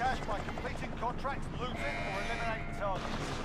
cash by completing contracts, looting, or eliminating targets.